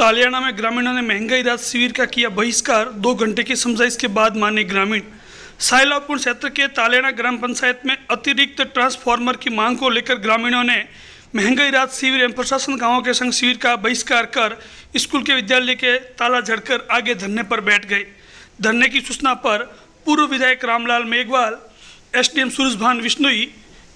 तालियाना में ग्रामीणों ने महँगाई राहत शिविर का किया बहिष्कार। दो घंटे की समझाइश के बाद माने ग्रामीण। साइलापुर क्षेत्र के तालियाना ग्राम पंचायत में अतिरिक्त ट्रांसफार्मर की मांग को लेकर ग्रामीणों ने महँगाई राहत शिविर एवं प्रशासन गाँवों के संग शिविर का बहिष्कार कर स्कूल के विद्यालय के ताला झड़कर आगे धरने पर बैठ गए। धरने की सूचना पर पूर्व विधायक रामलाल मेघवाल, एसडीएम सूरज भान विश्नोई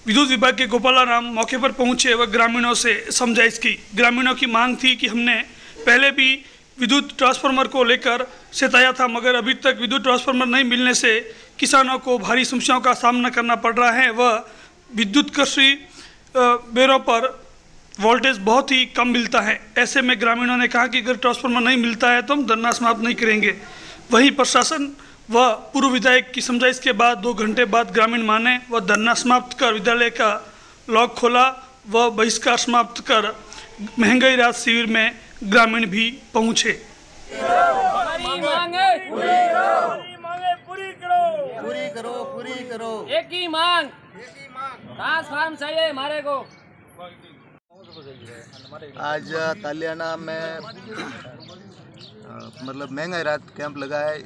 विद्युत विभाग के गोपाला राम मौके पर पहुँचे व ग्रामीणों से समझाइश की। ग्रामीणों की मांग थी कि हमने पहले भी विद्युत ट्रांसफार्मर को लेकर सताया था, मगर अभी तक विद्युत ट्रांसफार्मर नहीं मिलने से किसानों को भारी समस्याओं का सामना करना पड़ रहा है। व विद्युत कृषि बेरों पर वोल्टेज बहुत ही कम मिलता है। ऐसे में ग्रामीणों ने कहा कि अगर ट्रांसफार्मर नहीं मिलता है तो हम धरना समाप्त नहीं करेंगे। वहीं प्रशासन व पूर्व विधायक की समझाइश के बाद दो घंटे बाद ग्रामीण माने व धरना समाप्त कर विद्यालय का लॉक खोला व बहिष्कार समाप्त कर महँगाई राहत शिविर में ग्रामीण भी पहुँचे। हमारी पूरी मांगे पूरी करो। पूरी करो पूरी करो। एक ही मांग। ट्रांसफार्म चाहिए हमारे को। आज तालियाना में मतलब महँगाई रात कैंप लगा है।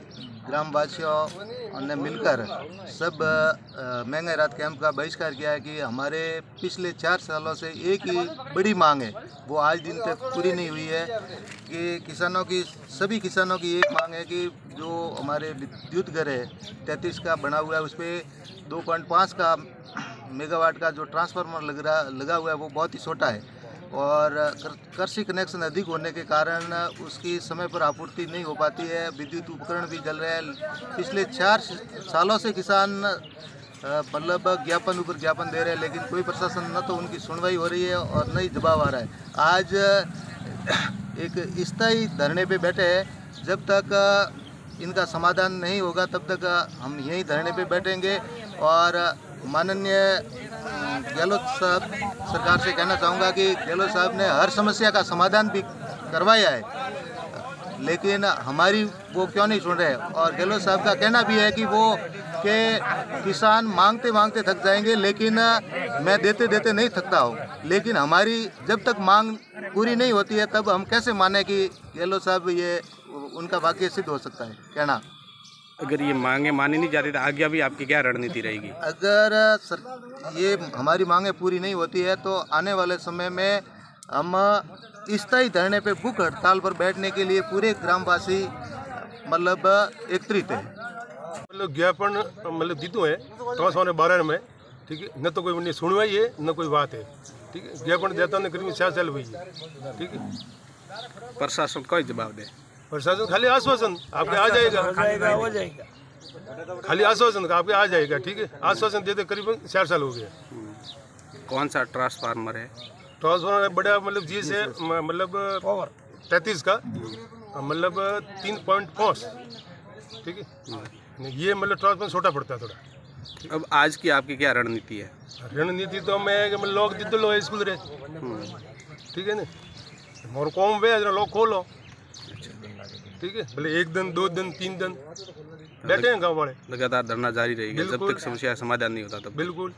ग्रामवासियों ने मिलकर सब महँगाई राहत कैंप का बहिष्कार किया है कि हमारे पिछले चार सालों से एक ही बड़ी मांग है, वो आज दिन तक पूरी नहीं हुई है कि किसानों की, सभी किसानों की एक मांग है कि जो हमारे विद्युत घर है, तैंतीस का बना हुआ है उस पर दो पॉइंट पाँच का मेगावाट का जो ट्रांसफार्मर लग रहा, लगा हुआ है, वो बहुत ही छोटा है। और कृषि कनेक्शन अधिक होने के कारण उसकी समय पर आपूर्ति नहीं हो पाती है। विद्युत उपकरण भी जल रहे हैं। पिछले चार सालों से किसान मतलब ज्ञापन ऊपर ज्ञापन दे रहे हैं, लेकिन कोई प्रशासन न तो उनकी सुनवाई हो रही है और न ही दबाव आ रहा है। आज एक स्थायी धरने पे बैठे हैं। जब तक इनका समाधान नहीं होगा, तब तक हम यहीं धरने पे बैठेंगे। और माननीय गहलोत साहब, सरकार से कहना चाहूँगा कि गहलोत साहब ने हर समस्या का समाधान भी करवाया है। लेकिन हमारी वो क्यों नहीं सुन रहे? और गहलोत साहब का कहना भी है कि वो के किसान मांगते मांगते थक जाएँगे, लेकिन मैं देते देते नहीं थकता हूँ। लेकिन हमारी जब तक मांग पूरी नहीं होती है, तब हम कैसे माने कि गहलोत साहब ये उनका वाक्य सिद्ध हो सकता है? कहना। अगर ये मांगे मानी नहीं जाती तो आगे भी आपकी क्या रणनीति रहेगी? अगर सर ये हमारी मांगे पूरी नहीं होती है तो आने वाले समय में हम स्थायी धरने पे भूख हड़ताल पर बैठने के लिए पूरे ग्रामवासी मतलब एकत्रित है। मतलब ज्ञापन मतलब दीदू है ट्रांसफार्मर बारे में ठीक है? न तो कोई उन्हें सुनवाई है न कोई बात है ठीक है? ज्ञापन देता ने करीब चार साल हुई है ठीक है? प्रशासन कोई जवाब दे। प्रशासन खाली आश्वासन आपके आ जाएगा। हो जाएगा। खाली आश्वासन का आपके आ जाएगा ठीक है? आश्वासन देते करीबन चार साल हो गया। कौन सा ट्रांसफार्मर है? ट्रांसफार्मर बड़ा मतलब जी से मतलब तैंतीस का मतलब तीन पॉइंट पाँच ठीक है? ये मतलब ट्रांसफार्मर छोटा पड़ता है थोड़ा। अब आज की आपकी क्या रणनीति है? रणनीति तो मैं मतलब लोग दिद्द लो स्कूल रे। ठीक है ना? मोर कौम वे जरा लोग खोलो। ठीक है? भले एक दिन दो दिन तीन दिन। बैठे हैं गाँव वाले। लगातार धरना जारी रहेगा जब तक समस्या का समाधान नहीं होता तब बिल्कुल।